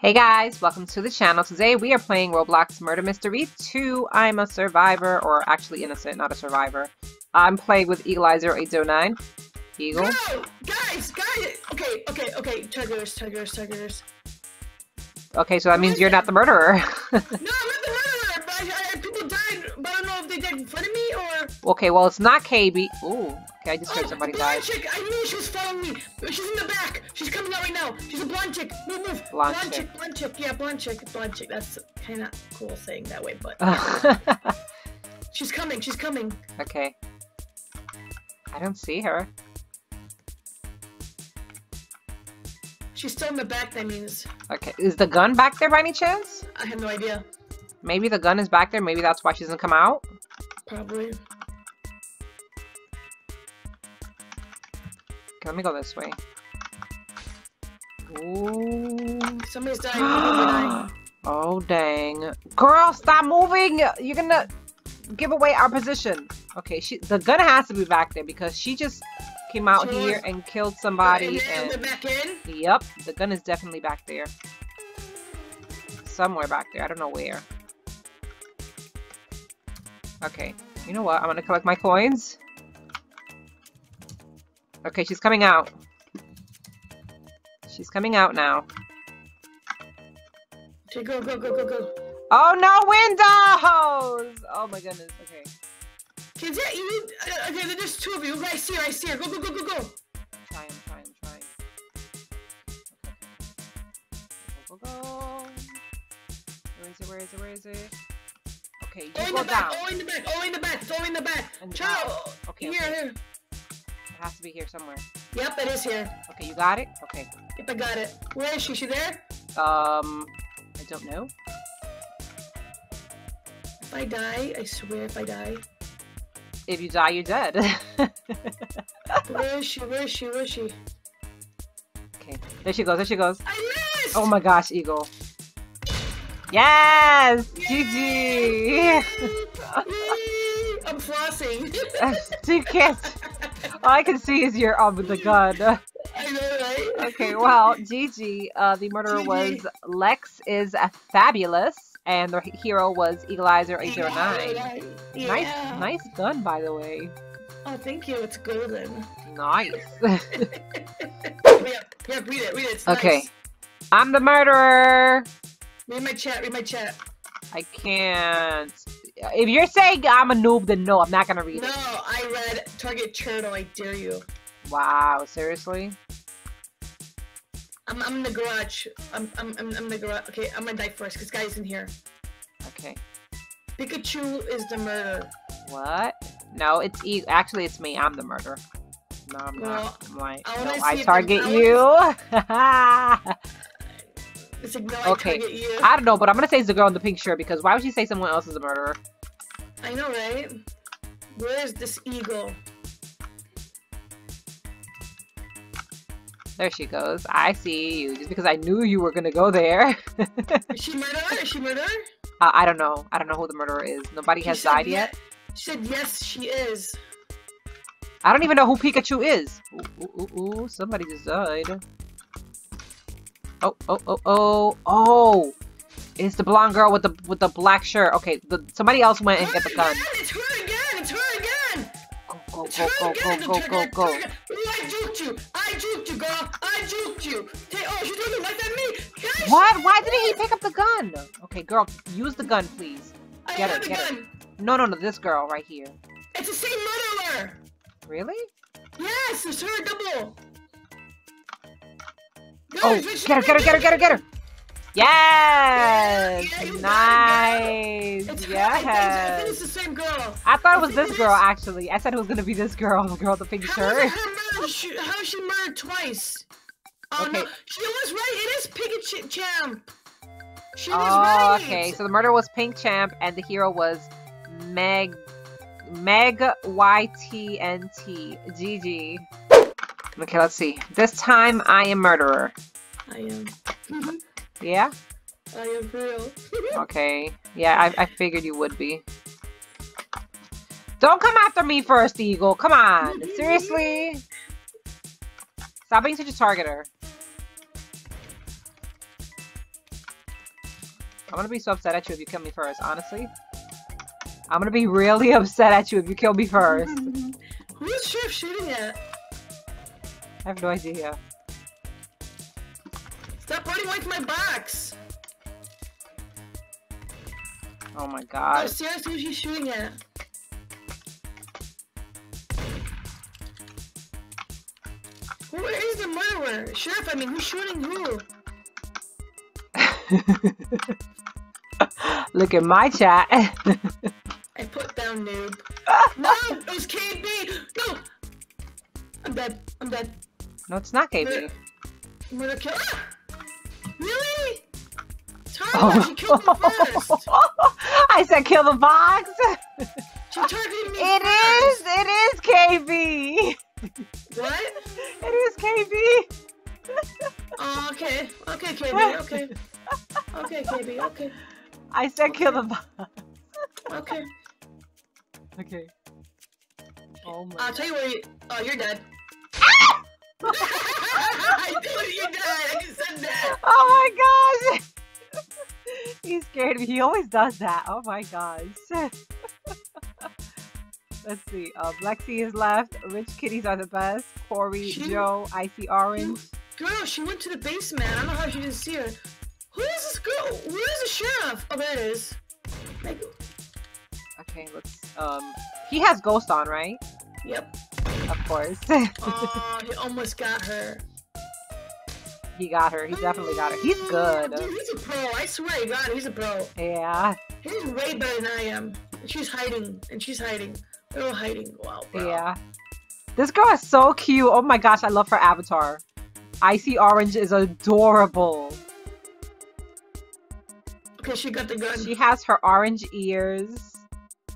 Hey guys, welcome to the channel. Today we are playing Roblox Murder Mystery 2. I'm a survivor, or actually innocent, not a survivor. I'm playing with Eagleizer 809. Eagle. No! Guys, guys! Okay, okay, okay. Tuggers, tuggers, tuggers. Okay, so that means you're not the murderer. no, I'm not the murderer, okay, well it's not KB. Ooh, okay, I just heard Oh, somebody the died. blonde chick! I knew she was following me! She's in the back! She's coming out right now! She's a blonde chick! Move, move! Blonde chick. chick, blonde chick, yeah, blonde chick, blonde chick. That's kind of cool saying that way, but... she's coming, she's coming. okay. I don't see her. She's still in the back, that means... Okay, is the gun back there by any chance? I have no idea. Maybe the gun is back there. Maybe that's why she doesn't come out. Probably. Let me go this way. Ooh. Somebody's dying. Dying. oh dang. Girl, stop moving! You're gonna give away our position. Okay, she the gun has to be back there because she just came out She here and killed somebody And and back in. Yep, the gun is definitely back there. Somewhere back there. I don't know where. Okay, you know what? I'm gonna collect my coins. Okay, she's coming out. She's coming out now. Okay, go, go, go, go, go. Oh no, windows! Oh my goodness. Okay. Okay, yeah, you need, uh, okay, there's two of you. Okay, I see her, I see her. Go, go, go, go, go. I'm trying, I'm trying, trying. Okay. Go, go, go. Where is it? Where is it? Where is it? Okay, you Oh, in the down. back, oh, in the back, oh, in the back, it's all in the back. The Okay, here, okay. here. It has to be here somewhere. Yep, it is here. Okay, you got it? Okay. Yep, I got it. Where is she? She there? Um, I don't know. If I die, I swear if I die. If you die, you're dead. Where is she? Where is she? Where is she? okay, there she goes, there she goes. I missed! Oh my gosh, Eagle. Yes! GG! Whee! I'm flossing. you can't. All I can see is your um with the gun. I know, right? Okay, well, GG. Uh, the murderer was Lex is a fabulous, and the hero was Eagleizer 809. Yeah. Nice, nice gun, by the way. Oh, thank you. It's golden. Nice. yeah, yeah, read it, read it. It's Okay. nice. I'm the murderer. Read my chat, read my chat. I can't. If you're saying I'm a noob, then no, I'm not gonna read No, it. I read Target Turtle, I dare you. Wow, seriously? I'm, I'm in the garage. I'm, I'm, I'm, I'm in the garage. Okay, I'm gonna die first, because guy's in here. Okay. Pikachu is the murderer. What? No, it's e. Actually, it's me. I'm the murderer. No, I'm Well, not. I'm like, I no, I target you. It's like, no, Okay, I you. Don't know, but I'm gonna say it's the girl in the pink shirt because why would she say someone else is a murderer? I know, right? Where is this eagle? There she goes. I see you. Just because I knew you were gonna go there. Is she murderer? Is she murderer? uh, I don't know. I don't know who the murderer is. Nobody She has died yet. She said yes, she is. I don't even know who Pikachu is. Ooh, ooh, ooh, ooh, somebody just died. Oh, oh, oh, oh, oh! It's the blonde girl with the with the black shirt. Okay, the, somebody else went and get the gun. It's her again! It's her again! Go, go, go, go, go, go, go, go. I juked you! I juked you, girl! I juked you! Hey, oh, she's doing it like that me! Guys, What? Why didn't he pick up the gun? Okay, girl, use the gun, please. I Get have it, get it. No, no, no, this girl right here. It's the same murderer! Really? Yes, it's her double! Oh, get her, get her, get her, get her, get her! Yes! Yeah, Nice! It's her, I think, it's Yes! the same girl. I thought it was this girl, actually. I said it was gonna be this girl, the girl with the pink How is shirt. her murder? She, how is she murdered twice? Oh Okay. no, she was right. It is Pikachu Champ. She was Oh, right. okay. So the murder was Pink Champ, and the hero was Meg Meg YTNT. GG. Okay, let's see. This time I am murderer. I am. Yeah? I am real. Okay. Yeah, I, I figured you would be. Don't come after me first, Eagle. Come on. Seriously? Stop being such a targeter. I'm gonna be so upset at you if you kill me first, honestly. I'm gonna be really upset at you if you kill me first. Who is Sheriff shooting at? I have no idea. Stop running away from my box! Oh my god. Oh, seriously, who's shooting at? Who is the murderer? Sheriff, I mean, who's shooting who? Look at my chat. I put down noob. no, it was KB! No! I'm dead. I'm dead. No, it's not KB. Murder kill. Ah! Really? Target, Oh. she killed me first! I said kill the box. She targeted me It first! is. It is KB. What? It is KB. Oh, okay. Okay, KB, okay. Okay, KB, okay. I said kill the box. Okay. Okay. Oh my. I'll tell you where you. Oh, you're dead. I told you you're. I just said that. Oh my gosh! he scared me. He always does that. Oh my gosh. Let's see. Um, Lexi is left. Rich kitties are the best. Corey, She- Joe, Icy Orange. Girl, she went to the basement. I don't know how she didn't see her. Who is this girl? Where is the sheriff? Oh, there it is. Like, Okay, let's. Um, he has Ghost on, right? yep. Of course. Oh, he almost got her. he got her. He definitely got her. He's good. Dude, he's a pro. I swear to God, he's a pro. Yeah. He's way better than I am. And she's hiding. And she's hiding. They're all hiding. Wow, bro. Yeah. This girl is so cute. Oh my gosh, I love her avatar. Icy Orange is adorable. Okay, she got the gun. She has her orange ears.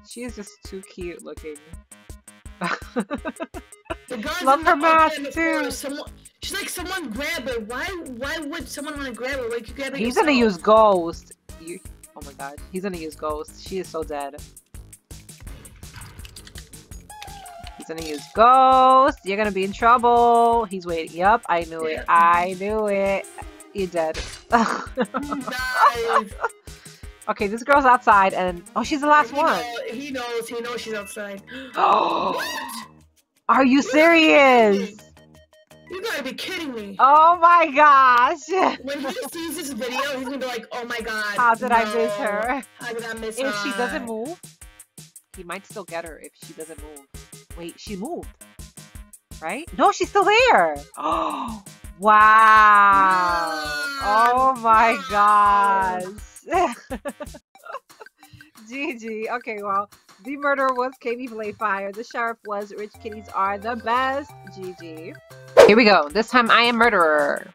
She is just too cute looking. The her mask, too. Someone, she's like, someone grab her. Why? Why would someone want to grab her? Like you grab her He's gonna use Ghost. You, oh my god. He's gonna use Ghost. She is so dead. He's gonna use Ghost. You're gonna be in trouble. He's waiting. Yup, I knew it. I knew it. You're dead. Nice. Okay, this girl's outside and oh she's the last he one. Know, he knows. He knows she's outside. Oh what? Are you serious? You gotta be kidding me. Oh my gosh. When he sees this video, he's gonna be like, "Oh my god." How did I miss her? How did I miss her? If she doesn't move, he might still get her if she doesn't move. Wait, she moved. Right? No, she's still there. Oh, wow. Oh my gosh. GG. Okay, well, the murderer was Katie Playfire. The sheriff was Rich Kitties Are the Best. GG. Here we go. This time I am murderer.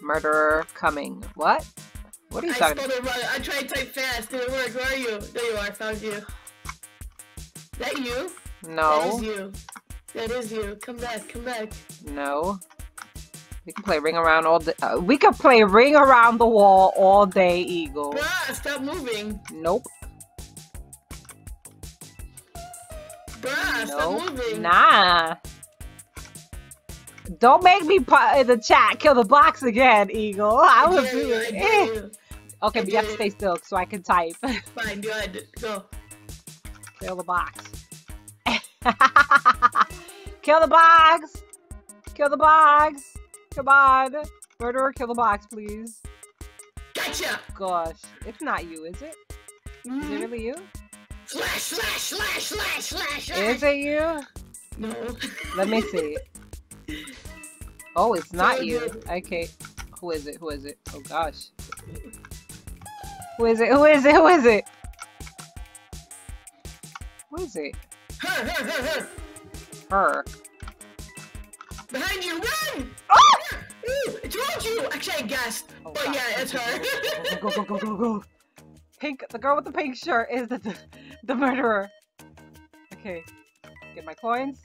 Murderer coming. What? What are you I talking it. I tried to type fast. Didn't work. Where are you? There you are. Found you. That you? No. is you. That is you. Come back. Come back. No. We can play ring around all day. Uh, we could play ring around the wall all day, Eagle. Bruh, stop moving. Nope. Bruh, stop moving. Nah. Don't make me put in the chat kill the box again, Eagle. I will dare I it. Eh. Okay, I but you have to stay still so I can type. Fine, go ahead. Go. kill the box. kill the box. Kill the box. Come on. Murderer, kill the box, please. Gotcha! Gosh. It's not you, is it? Is it Mhm. really you? Slash, slash, slash, slash, slash, slash. Is it you? No. Let me see. Oh, it's not So you. Okay. Who is it? Who is it? Oh gosh. Who is it? Who is it? Who is it? Who is it? Her, her, her, her. Her. Behind you, run! Oh! Ooh, I told you! Actually, I guessed. Oh, But God. yeah, it's her. Go, go, go, go, go. Pink. The girl with the pink shirt is the, the, the murderer. Okay. Get my coins.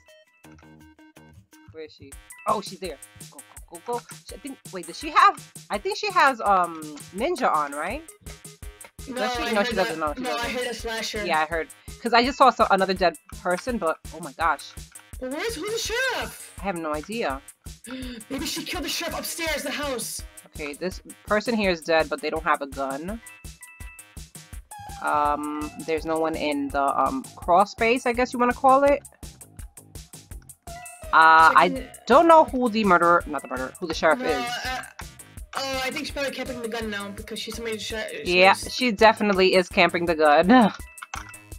Where is she? Oh, she's there. Go, go, go, go. She- I think. Wait, does she have? I think she has um ninja on, right? no, Does she? I No, she doesn't know, she no, I doesn't. heard a slasher. Yeah, I heard. Because I just saw so, another dead person, but oh my gosh, where's who's the sheriff? I have no idea. Maybe she killed the sheriff upstairs, the house. Okay, this person here is dead, but they don't have a gun. Um, there's no one in the um cross space, I guess you want to call it. Uh, I don't know who the murderer, not the murderer, who the sheriff No, is. uh, oh, I think she's probably camping the gun now because she's somebody's shot. Yeah, she definitely is camping the gun.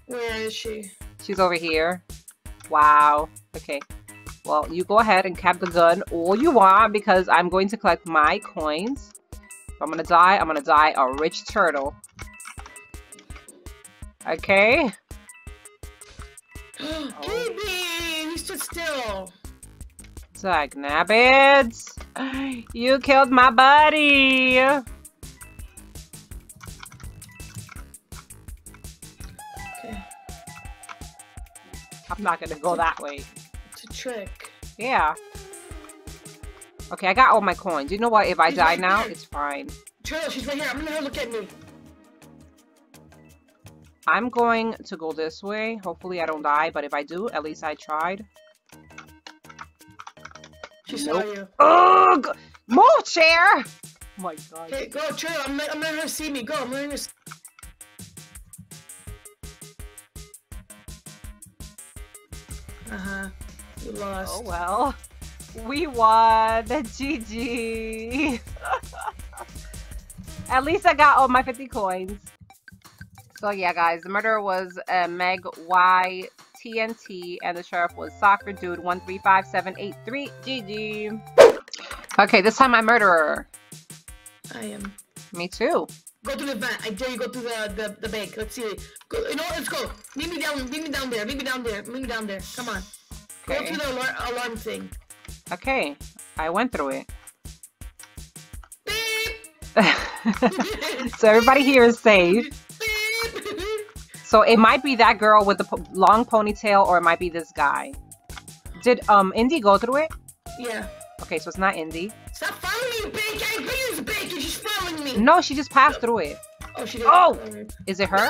Where is she? She's over here. Wow. Okay. Well, you go ahead and cap the gun all you want because I'm going to collect my coins. If I'm gonna die, I'm gonna die a rich turtle. Okay. Baby, he stood still. Dag nabbits. You killed my buddy. Okay, I'm not gonna go that way. It's a trick. Yeah. Okay, I got all my coins. You know what? If I He's die right now, there. it's fine. Turtle, she's right here. I'm gonna let her look at me. I'm going to go this way. Hopefully I don't die, but if I do, at least I tried. She saw you. Ugh! Move, chair! Oh my god. Hey, go, Turtle. I'm, let- I'm letting her see me. Go. I'm letting her. s- Uh You lost. Oh well. We won. GG. At least I got all my 50 coins. So yeah, guys, the murderer was uh, Meg Y TNT, and the sheriff was Soccer Dude 135783. GG. Okay, this time my murderer. I am. Me too. Go to the vent. I dare you go to the the, the bank. Let's see. Go, you know? Let's go. Meet me down. Meet me down there. Meet me down there. Meet me down there. Come on. Go Okay. through the alarm, alarm thing. Okay, I went through it. Beep. so everybody here is safe. So it might be that girl with the po- long ponytail, or it might be this guy. Did um Indy go through it? yeah. Okay, so it's not Indy. Stop following me, Bank. I agree. You're just following me. No, she just passed through it. Oh, she did. Oh! Is it her?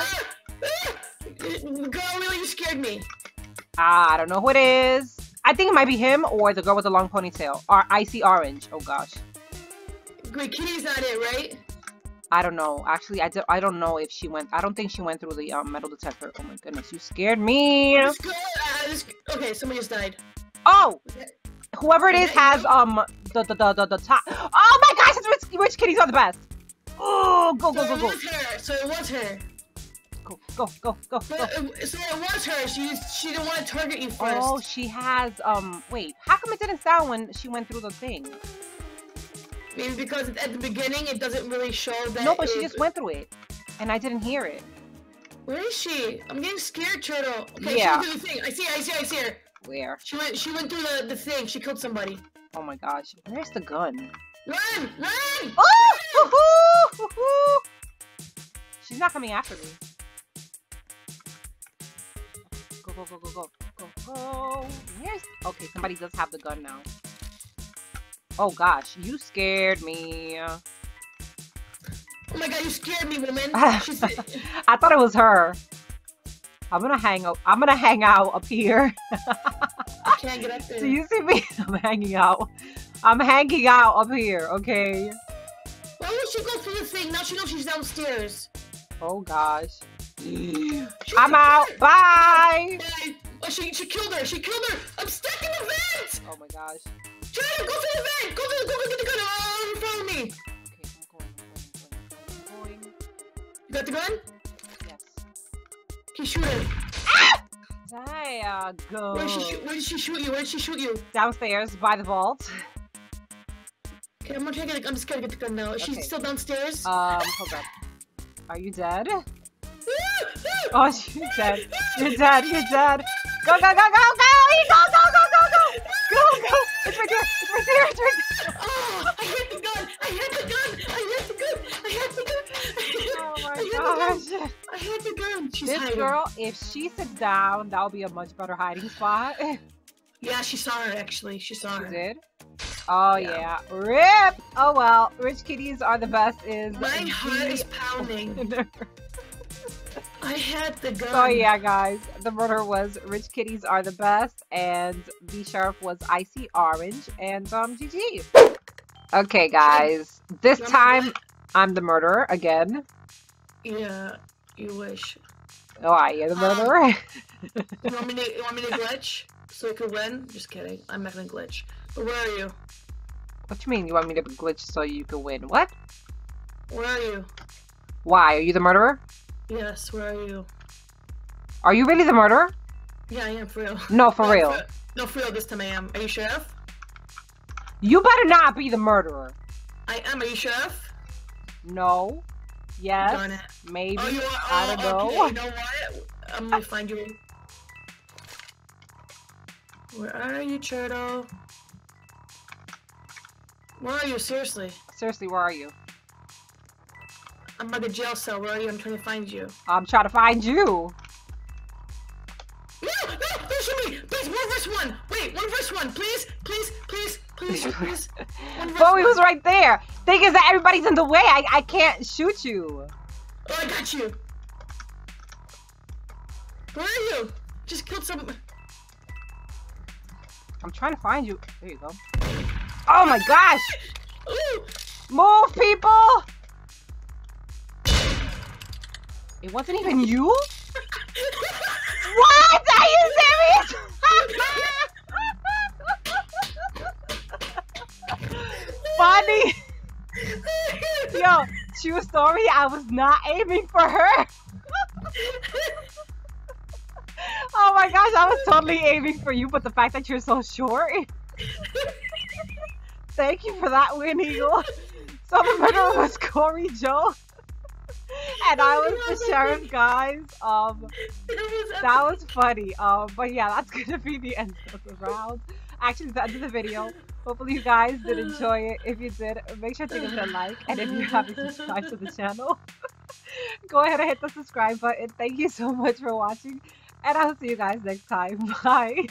Girl, really, you scared me. I don't know who it is. I think it might be him or the girl with the long ponytail. Or icy orange. Oh gosh. Wait, Kitty's not it, right? I don't know. Actually, I, do, I don't know if she went. I don't think she went through the um, metal detector. Oh my goodness, you scared me. Uh, this, okay, somebody just died. Oh, whoever it Is has um the the the the, the top. Oh my gosh, it's rich, rich kitties are the best. Oh, go go So go it was her. So it was her. Go go go go go. But it, so it was her. She she didn't want to target you first. Oh, she has um. Wait, how come it didn't sound when she went through the thing? Maybe because at the beginning it doesn't really show that. No, but she it- just went through it, and I didn't hear it. Where is she? I'm getting scared, Turtle. Okay, Yeah. she went through the thing. I see. I see. I see her. Where? She went. She went through the, the thing. She killed somebody. Oh my gosh, where's the gun? Run! Run! Oh! Woohoo! She's not coming after me. Go go go go go go. Okay, somebody does have the gun now. Oh gosh, you scared me. Oh my god, you scared me, woman. I thought it was her. I'm gonna hang out. I'm gonna hang out up here. I can't get up there. Do you see me? I'm hanging out. I'm hanging out up here. Okay. Why would she go through the thing? Now she knows she's downstairs. Oh gosh. She I'm out. her. Bye. Bye. Oh, she, she killed her. She killed her. I'm stuck in the vent. Oh my gosh. Try go through the vent. Go through. Go, go get the gun. Oh, follow me. Okay, I'm going. I'm going. I'm going. You got the gun? Yes. Can you shoot her? There go. Where did she shoot? Where did she shoot you? Where did she shoot you? Downstairs by the vault. Okay, I'm gonna try to get. I'm just gonna get the gun now. Is she still downstairs? Um, hold up. Are you dead? Oh, you're dead. You're dead. You're dead. Go, go, go, go, go! Go, go, go, go, go! Go, go! It's right there. It's right there. It's right there. Oh, I hit the gun! I hit the gun! I hit the gun! I hit the gun! Oh I my hit the gun! gosh. I hit the gun! She's This hiding. girl, if she sits down, that'll be a much better hiding spot. Yeah, she saw her actually. She saw She her. did. Oh Yeah. yeah. Rip. Oh well. Rich kitties are the best. Is My heart is pounding. I had the gun. So yeah, guys, the murder was Rich Kitties are the best, and the Sheriff was Icy Orange, and um, GG. Okay, guys, this time I'm the murderer again. Yeah, you wish. Oh, I am the Um, murderer. You want me to? You want me to glitch so I could win? Just kidding. I'm not gonna glitch. But where are you? what do you mean? You want me to glitch so you can win? What? Where are you? Why? Are you the murderer? Yes, where are you? Are you really the murderer? Yeah, I am for real. No, for No, real. no, for real. This time I am. Are you sheriff? You better not be the murderer. I am. Are you sheriff? No. Yes. Maybe. Oh, you are. I Oh, don't know. okay. You know what? I'm gonna find you. Where are you, turtle? Where are you? Seriously, Seriously, where are you? I'm by the jail cell. Where are you? I'm trying to find you. I'm trying to find you. No, no, don't shoot me! Please, one verse one. Wait, one verse one, please, please, please, please, please. Bowie was right there. Thing is that everybody's in the way. I, I can't shoot you. Oh, I got you. Where are you? Just killed some. I'm trying to find you. There you go. Oh my gosh! Move, people! It wasn't even you? What? Are you serious? Funny. Yo, true story. I was not aiming for her. Oh my gosh, I was totally aiming for you, but the fact that you're so short. Thank you for that win, Eagle. So the murderer was Corey Joe. And I was the sheriff, guys. Um, that was funny. Um, but yeah, that's gonna be the end of the round. Actually, the end of the video. Hopefully, you guys did enjoy it. If you did, make sure to give it a like. And if you haven't subscribed to the channel, go ahead and hit the subscribe button. Thank you so much for watching, and I'll see you guys next time. Bye.